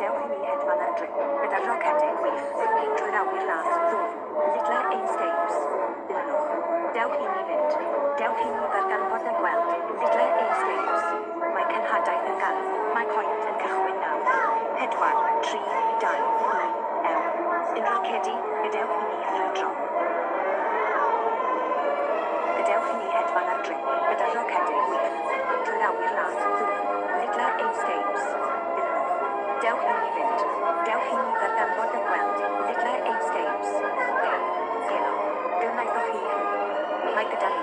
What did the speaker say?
Bedauwing het van Andrew, met een rakketing wief, trouwig laat, doen, little escapes, ilnog, dawhin i fynd, dawhin i ddarganfod yn gweld, little escapes, mae cenhadaeth yn galw, mae coent yn cychwyn nawr, pedwar, tri, dau, un, ew, unrhyw cedi, gadewch i ni thrwy dro. Gadewch i ni hedfan ar drwy, gyda rocedau gwych, drwy awyr lath, ddŵr, little escapes, ilnog, dawch i like the death.